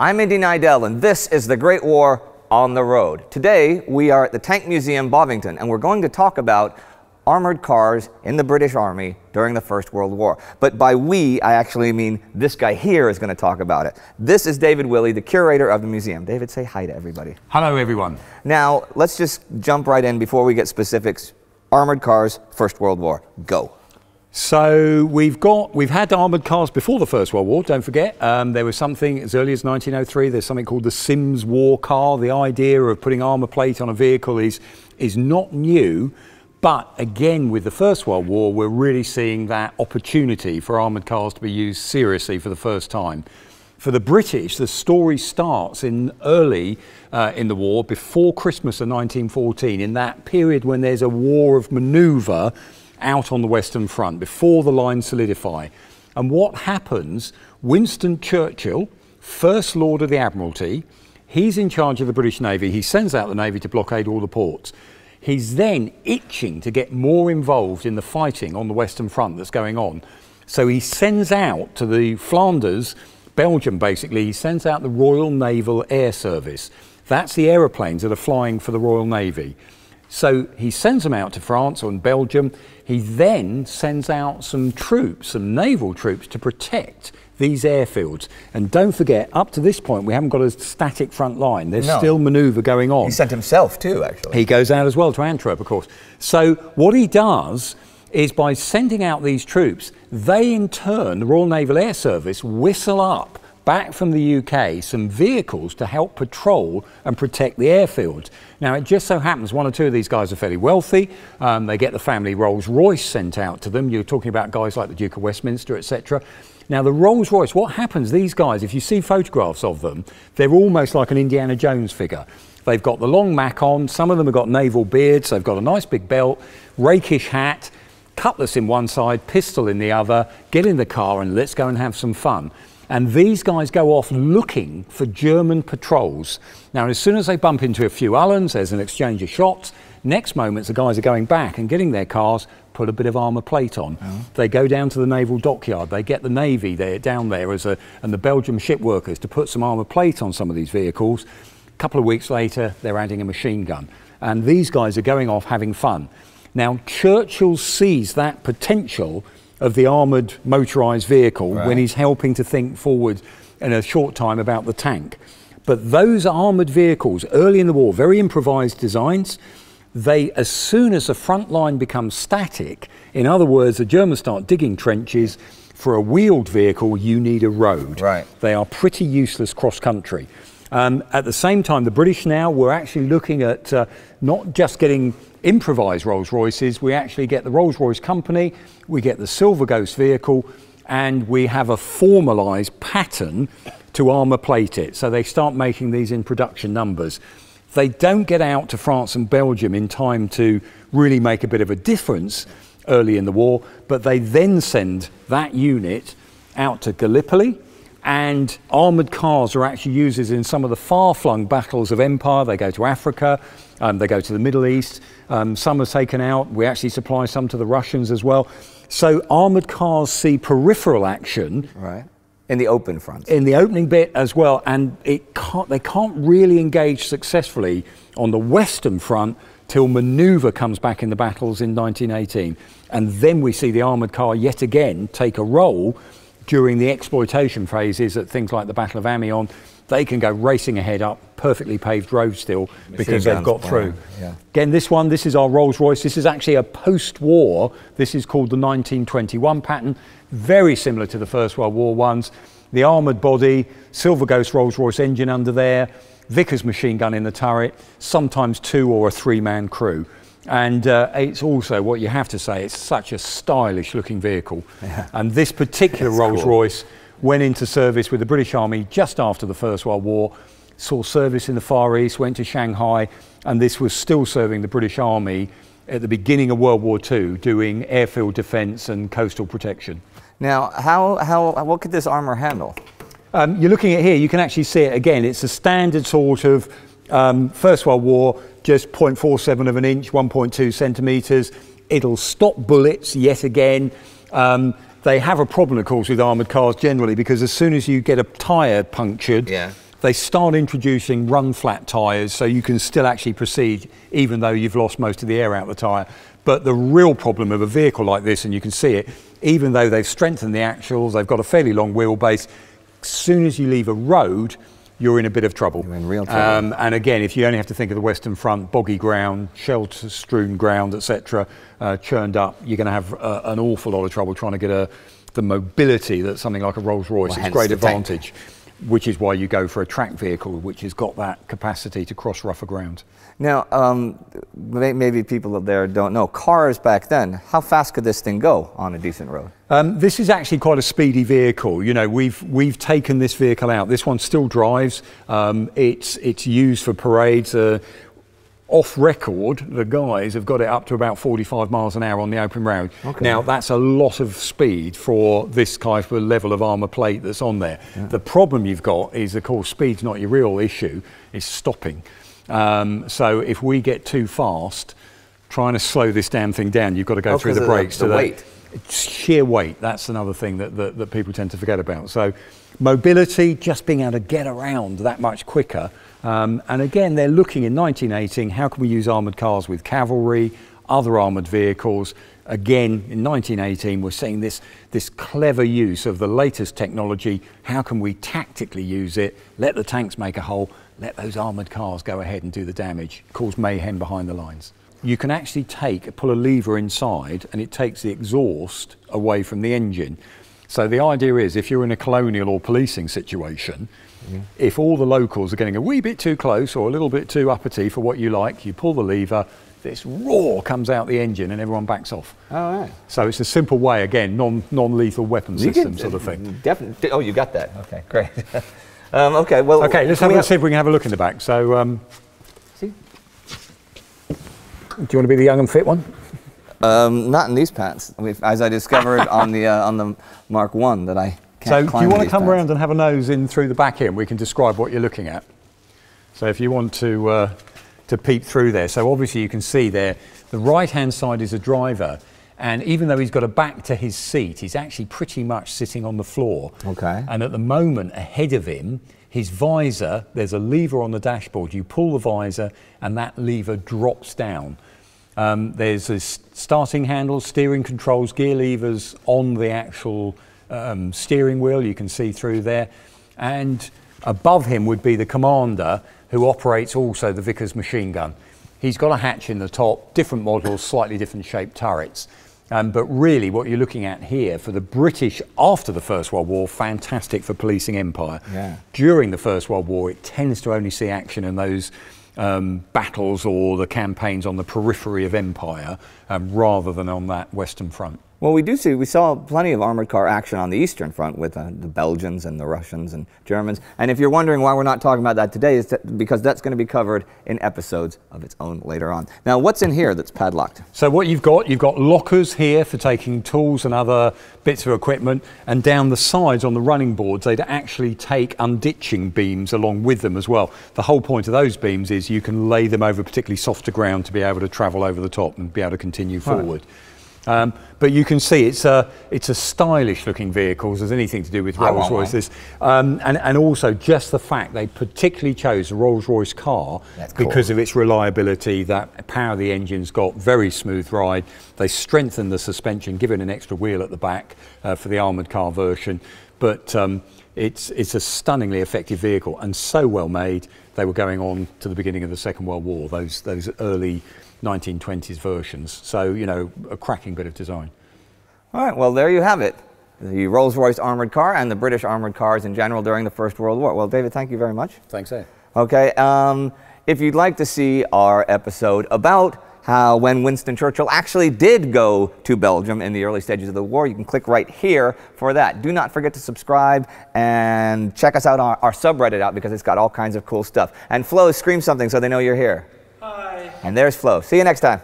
I'm Indy Neidell, and this is the Great War on the Road. Today, we are at the Tank Museum, Bovington, and we're going to talk about armored cars in the British Army during the First World War. But by we, I actually mean this guy here is going to talk about it. This is David Willey, the curator of the museum. David, say hi to everybody. Hello, everyone. Now, let's just jump right in before we get specifics. Armored cars, First World War. Go. So we've got we've had armoured cars before the First World War. Don't forget, um, there was something as early as 1903. There's something called the Simms War car. The idea of putting armour plate on a vehicle is is not new, but again, with the First World War, we're really seeing that opportunity for armoured cars to be used seriously for the first time. For the British, the story starts in early uh, in the war, before Christmas of 1914, in that period when there's a war of manoeuvre out on the Western Front before the lines solidify. And what happens, Winston Churchill, First Lord of the Admiralty, he's in charge of the British Navy. He sends out the Navy to blockade all the ports. He's then itching to get more involved in the fighting on the Western Front that's going on. So he sends out to the Flanders, Belgium basically, he sends out the Royal Naval Air Service. That's the aeroplanes that are flying for the Royal Navy. So he sends them out to France or in Belgium. He then sends out some troops, some naval troops, to protect these airfields. And don't forget, up to this point, we haven't got a static front line. There's no. still manoeuvre going on. He sent himself too, actually. He goes out as well to Antwerp, of course. So what he does is by sending out these troops, they in turn, the Royal Naval Air Service, whistle up back from the UK some vehicles to help patrol and protect the airfields. Now, it just so happens one or two of these guys are fairly wealthy. Um, they get the family Rolls Royce sent out to them. You're talking about guys like the Duke of Westminster, etc. Now, the Rolls Royce, what happens, these guys, if you see photographs of them, they're almost like an Indiana Jones figure. They've got the long mac on, some of them have got naval beards, they've got a nice big belt, rakish hat, cutlass in one side, pistol in the other, get in the car and let's go and have some fun. And these guys go off looking for German patrols. Now, as soon as they bump into a few Uhlans, there's an exchange of shots. Next moment, the guys are going back and getting their cars, put a bit of armour plate on. Oh. They go down to the naval dockyard. They get the Navy there down there as a, and the Belgium ship workers to put some armour plate on some of these vehicles. A couple of weeks later, they're adding a machine gun. And these guys are going off having fun. Now, Churchill sees that potential of the armoured motorised vehicle right. when he's helping to think forward in a short time about the tank. But those armoured vehicles, early in the war, very improvised designs, they, as soon as the front line becomes static, in other words, the Germans start digging trenches, for a wheeled vehicle, you need a road. Right. They are pretty useless cross country. Um, at the same time, the British now were actually looking at uh, not just getting improvised Rolls Royces, we actually get the Rolls Royce company, we get the Silver Ghost vehicle, and we have a formalised pattern to armour plate it. So they start making these in production numbers. They don't get out to France and Belgium in time to really make a bit of a difference early in the war, but they then send that unit out to Gallipoli, and armoured cars are actually used in some of the far-flung battles of empire. They go to Africa, um, they go to the Middle East. Um, some are taken out. We actually supply some to the Russians as well. So armoured cars see peripheral action. Right. In the open front. In the opening bit as well, and it can't, they can't really engage successfully on the Western front till manoeuvre comes back in the battles in 1918. And then we see the armoured car yet again take a role during the exploitation phases at things like the Battle of Amiens, they can go racing ahead up perfectly paved roads still because they've got through. Yeah. Again, this one, this is our Rolls Royce. This is actually a post war. This is called the 1921 pattern, very similar to the First World War ones. The armoured body, Silver Ghost Rolls Royce engine under there, Vickers machine gun in the turret, sometimes two or a three man crew. And uh, it's also what you have to say, it's such a stylish looking vehicle. Yeah. And this particular Rolls cool. Royce went into service with the British Army just after the First World War, saw service in the Far East, went to Shanghai, and this was still serving the British Army at the beginning of World War II, doing airfield defence and coastal protection. Now, how, how, what could this armour handle? Um, you're looking at here, you can actually see it again. It's a standard sort of um, First World War just 0.47 of an inch, 1.2 centimetres. It'll stop bullets yet again. Um, they have a problem, of course, with armoured cars generally because as soon as you get a tyre punctured, yeah. they start introducing run flat tyres so you can still actually proceed even though you've lost most of the air out of the tyre. But the real problem of a vehicle like this, and you can see it, even though they've strengthened the axles, they've got a fairly long wheelbase, as soon as you leave a road, you're in a bit of trouble. You're in real trouble. Um, and again, if you only have to think of the Western Front, boggy ground, shelter-strewn ground, etc., uh, churned up, you're going to have uh, an awful lot of trouble trying to get a, the mobility that something like a Rolls-Royce well, is great advantage. Tank which is why you go for a track vehicle which has got that capacity to cross rougher ground. Now, um, maybe people up there don't know, cars back then, how fast could this thing go on a decent road? Um, this is actually quite a speedy vehicle. You know, we've, we've taken this vehicle out. This one still drives. Um, it's, it's used for parades. Uh, off record, the guys have got it up to about 45 miles an hour on the open road. Okay. Now, that's a lot of speed for this kind of level of armour plate that's on there. Yeah. The problem you've got is, of course, speed's not your real issue, it's stopping. Um, so if we get too fast, trying to slow this damn thing down, you've got to go oh, through the brakes. The, the weight. sheer weight, that's another thing that, that, that people tend to forget about. So mobility, just being able to get around that much quicker, um, and again, they're looking in 1918, how can we use armoured cars with cavalry, other armoured vehicles? Again, in 1918, we're seeing this, this clever use of the latest technology. How can we tactically use it, let the tanks make a hole, let those armoured cars go ahead and do the damage, cause mayhem behind the lines? You can actually take, a pull a lever inside, and it takes the exhaust away from the engine. So the idea is if you're in a colonial or policing situation, Mm. If all the locals are getting a wee bit too close or a little bit too uppity for what you like, you pull the lever, this roar comes out the engine and everyone backs off. All right. So it's a simple way, again, non, non-lethal weapon you system can, sort of thing. Definitely. Oh, you got that. Okay, great. um, okay, well. Okay, let's have, we see if we can have a look in the back. So, um, see? Do you want to be the young and fit one? Um, not in these pants. as I discovered on the uh, on the Mark One that I so do you want to come around and have a nose in through the back here and we can describe what you're looking at? So if you want to, uh, to peep through there. So obviously you can see there, the right-hand side is a driver and even though he's got a back to his seat, he's actually pretty much sitting on the floor. Okay. And at the moment, ahead of him, his visor, there's a lever on the dashboard. You pull the visor and that lever drops down. Um, there's a starting handle, steering controls, gear levers on the actual um, steering wheel, you can see through there. And above him would be the commander who operates also the Vickers machine gun. He's got a hatch in the top, different models, slightly different shaped turrets. Um, but really, what you're looking at here for the British after the First World War, fantastic for policing empire. Yeah. During the First World War, it tends to only see action in those um, battles or the campaigns on the periphery of empire um, rather than on that Western Front. Well, we do see, we saw plenty of armored car action on the Eastern Front with uh, the Belgians and the Russians and Germans. And if you're wondering why we're not talking about that today, is that because that's going to be covered in episodes of its own later on. Now, what's in here that's padlocked? So what you've got, you've got lockers here for taking tools and other bits of equipment, and down the sides on the running boards, they'd actually take unditching beams along with them as well. The whole point of those beams is you can lay them over particularly softer ground to be able to travel over the top and be able to continue forward. Right. Um, but you can see it's a, it's a stylish looking vehicle, as anything to do with Rolls Royces. Um, and, and also just the fact they particularly chose a Rolls Royce car cool. because of its reliability, that power the engine's got, very smooth ride. They strengthened the suspension, given an extra wheel at the back uh, for the armoured car version. But um, it's, it's a stunningly effective vehicle and so well made. They were going on to the beginning of the Second World War, those, those early 1920s versions. So, you know, a cracking bit of design. All right, well, there you have it. The Rolls-Royce armored car and the British armored cars in general during the First World War. Well, David, thank you very much. Thanks, Ed. Okay, um, if you'd like to see our episode about how when Winston Churchill actually did go to Belgium in the early stages of the war, you can click right here for that. Do not forget to subscribe and check us out on our, our subreddit out because it's got all kinds of cool stuff. And Flo, scream something so they know you're here. Hi. And there's Flo. See you next time.